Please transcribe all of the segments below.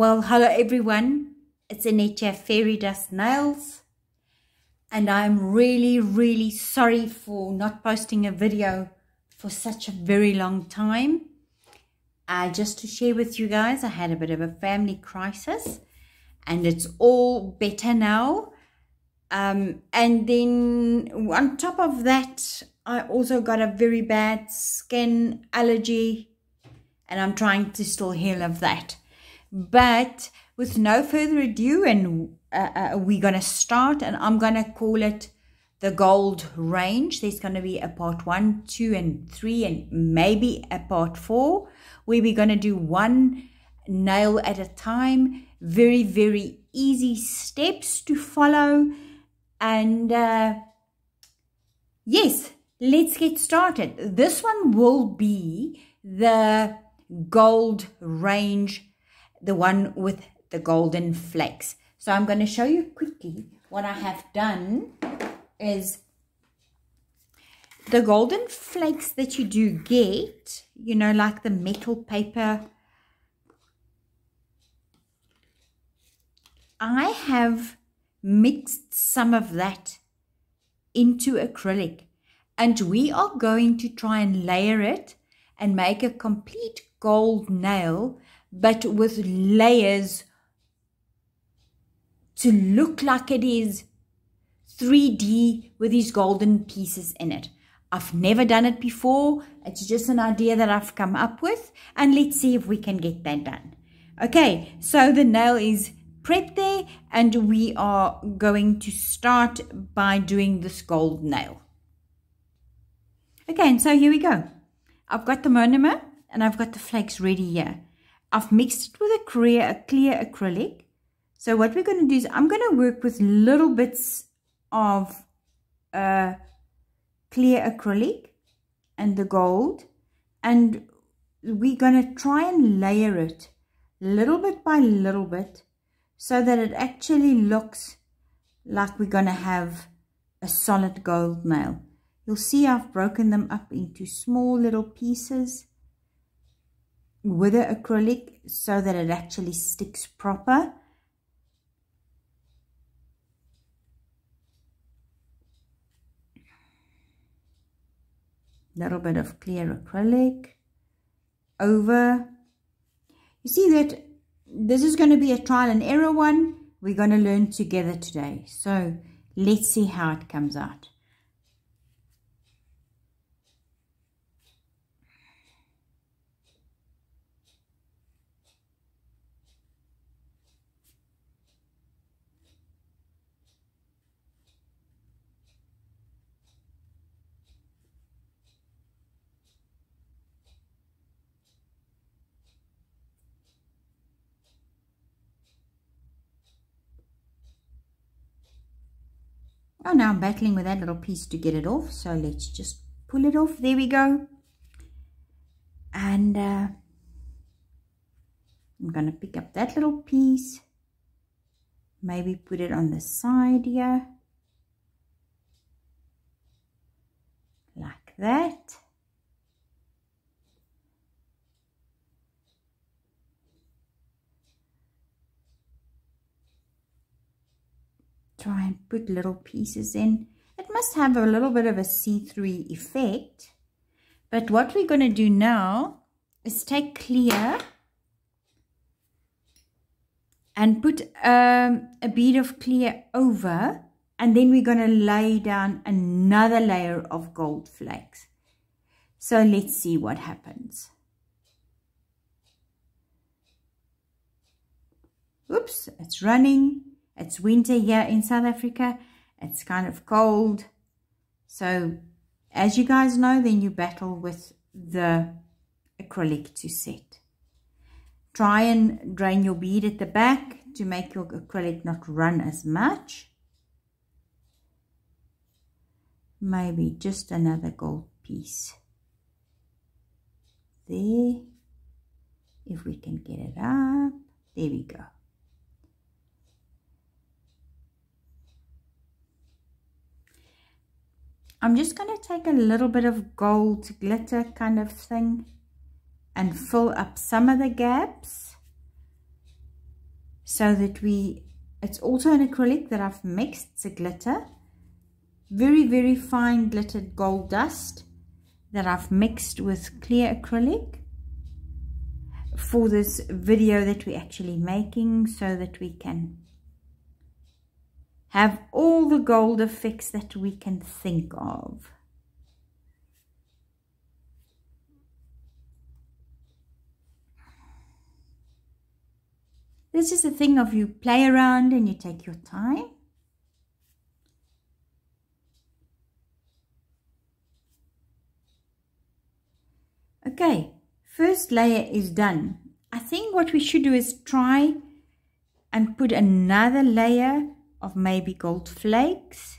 Well, hello everyone. It's Annette Fairy Dust Nails. And I'm really, really sorry for not posting a video for such a very long time. Uh, just to share with you guys, I had a bit of a family crisis and it's all better now. Um, and then on top of that, I also got a very bad skin allergy and I'm trying to still heal of that. But with no further ado, and uh, uh, we're going to start, and I'm going to call it the gold range. There's going to be a part one, two, and three, and maybe a part four, where we're going to do one nail at a time. Very, very easy steps to follow. And uh, yes, let's get started. This one will be the gold range the one with the golden flakes. So I'm going to show you quickly what I have done is the golden flakes that you do get, you know, like the metal paper. I have mixed some of that into acrylic and we are going to try and layer it and make a complete gold nail but with layers to look like it is 3D with these golden pieces in it. I've never done it before. It's just an idea that I've come up with and let's see if we can get that done. Okay, so the nail is prepped there and we are going to start by doing this gold nail. Okay, and so here we go. I've got the monomer and I've got the flakes ready here. I've mixed it with a clear, clear acrylic. So what we're going to do is I'm going to work with little bits of uh, clear acrylic and the gold. And we're going to try and layer it little bit by little bit so that it actually looks like we're going to have a solid gold nail. You'll see I've broken them up into small little pieces with the acrylic so that it actually sticks proper. Little bit of clear acrylic over. You see that this is going to be a trial and error one. We're going to learn together today. So let's see how it comes out. Oh, now I'm battling with that little piece to get it off. So let's just pull it off. There we go. And uh, I'm going to pick up that little piece. Maybe put it on the side here. Like that. Try and put little pieces in. It must have a little bit of a see-through effect. But what we're going to do now is take clear and put um, a bead of clear over and then we're going to lay down another layer of gold flakes. So let's see what happens. Oops, it's running. It's winter here in South Africa. It's kind of cold. So as you guys know, then you battle with the acrylic to set. Try and drain your bead at the back to make your acrylic not run as much. Maybe just another gold piece. There. If we can get it up. There we go. I'm just going to take a little bit of gold glitter kind of thing and fill up some of the gaps so that we, it's also an acrylic that I've mixed, a glitter, very, very fine glittered gold dust that I've mixed with clear acrylic for this video that we're actually making so that we can have all the gold effects that we can think of. This is a thing of you play around and you take your time. Okay, first layer is done. I think what we should do is try and put another layer of maybe gold flakes.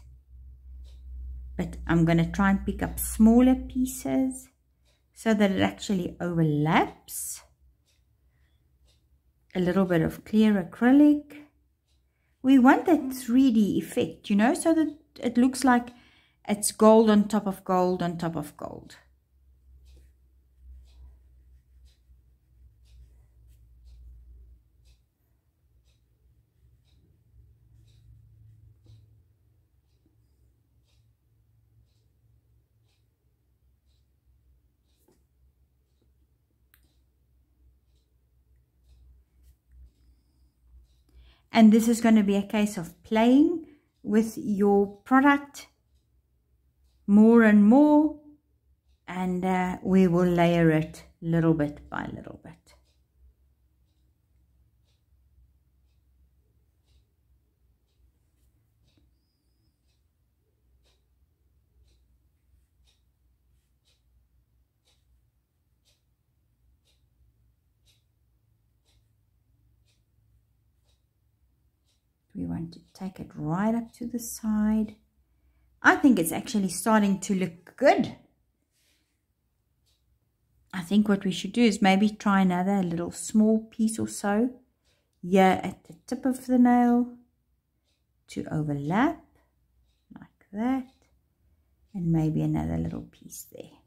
But I'm going to try and pick up smaller pieces so that it actually overlaps. A little bit of clear acrylic. We want that 3D effect, you know, so that it looks like it's gold on top of gold on top of gold. And this is going to be a case of playing with your product more and more. And uh, we will layer it little bit by little bit. We want to take it right up to the side. I think it's actually starting to look good. I think what we should do is maybe try another little small piece or so here at the tip of the nail to overlap like that and maybe another little piece there.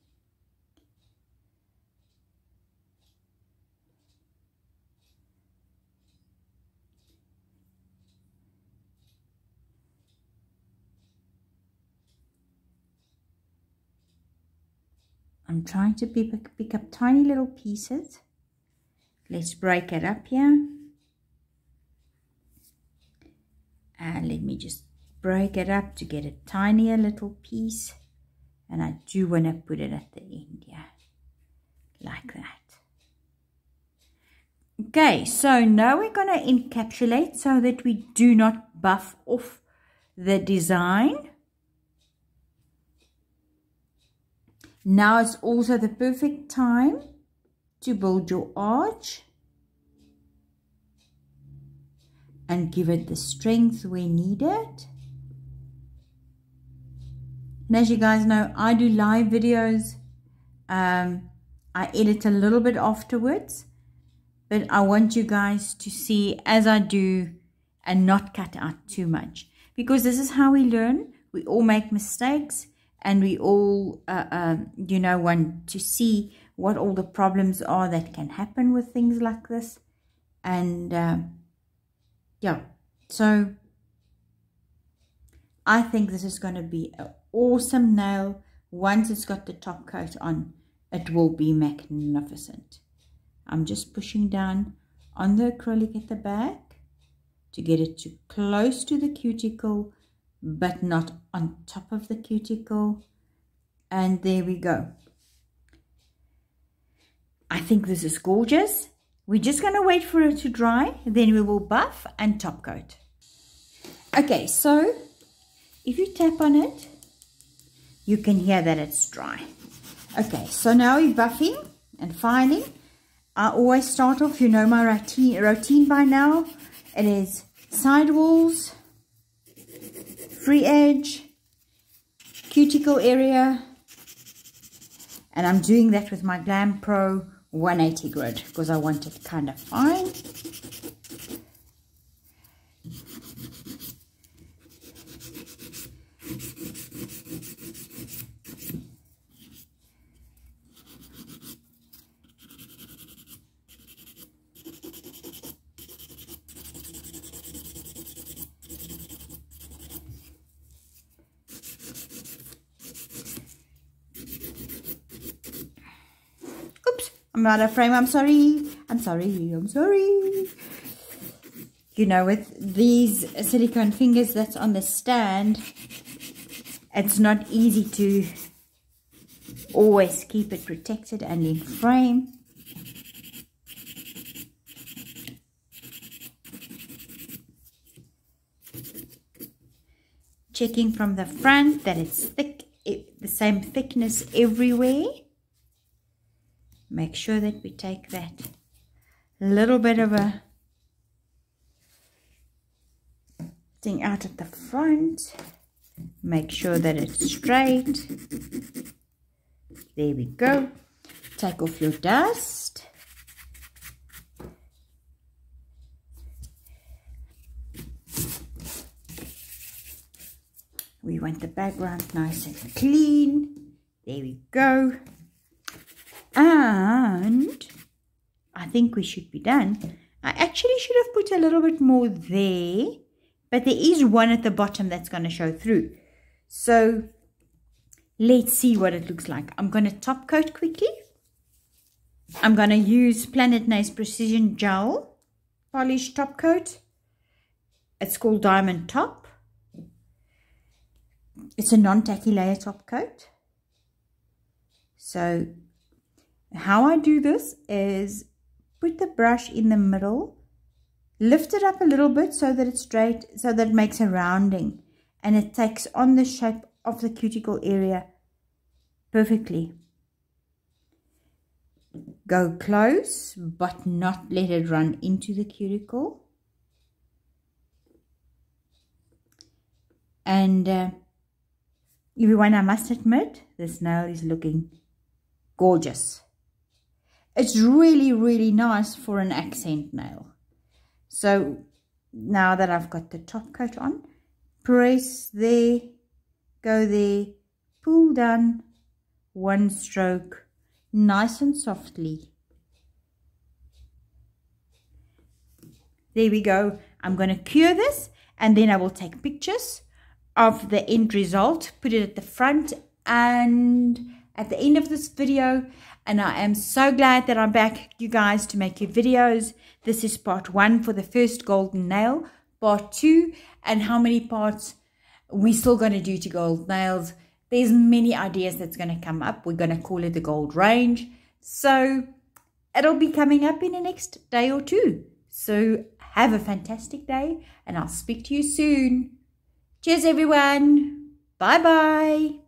I'm trying to pick, up tiny little pieces. Let's break it up here. And let me just break it up to get a tinier little piece. And I do want to put it at the end, yeah, like that. Okay, so now we're going to encapsulate so that we do not buff off the design. Now is also the perfect time to build your arch and give it the strength we need it. And as you guys know, I do live videos. Um, I edit a little bit afterwards, but I want you guys to see as I do and not cut out too much because this is how we learn. We all make mistakes and we all, uh, uh, you know, want to see what all the problems are that can happen with things like this. And uh, yeah, so I think this is going to be an awesome nail. Once it's got the top coat on, it will be magnificent. I'm just pushing down on the acrylic at the back to get it to close to the cuticle but not on top of the cuticle. And there we go. I think this is gorgeous. We're just going to wait for it to dry. Then we will buff and top coat. Okay, so if you tap on it, you can hear that it's dry. Okay, so now we're buffing and filing. I always start off, you know my routine, routine by now. It is sidewalls, free edge, cuticle area, and I'm doing that with my Glam Pro 180 grit because I want it kind of fine. I'm out of frame. I'm sorry. I'm sorry. I'm sorry. You know, with these silicone fingers that's on the stand, it's not easy to always keep it protected and in frame. Checking from the front that it's thick, the same thickness everywhere. Make sure that we take that little bit of a thing out at the front. Make sure that it's straight. There we go. Take off your dust. We want the background nice and clean. There we go. And I think we should be done. I actually should have put a little bit more there, but there is one at the bottom that's going to show through. So let's see what it looks like. I'm going to top coat quickly. I'm going to use Planet Nails Precision Gel Polish Top Coat. It's called Diamond Top. It's a non-tacky layer top coat. So how I do this is put the brush in the middle, lift it up a little bit so that it's straight, so that it makes a rounding and it takes on the shape of the cuticle area perfectly. Go close, but not let it run into the cuticle. And uh, everyone, I must admit, this nail is looking gorgeous. It's really, really nice for an accent nail. So now that I've got the top coat on, press there, go there, pull down, one stroke, nice and softly. There we go. I'm going to cure this and then I will take pictures of the end result, put it at the front and at the end of this video and I am so glad that I'm back you guys to make your videos. This is part one for the first golden nail, part two and how many parts we still going to do to gold nails. There's many ideas that's going to come up. We're going to call it the gold range. So it'll be coming up in the next day or two. So have a fantastic day and I'll speak to you soon. Cheers everyone. Bye bye.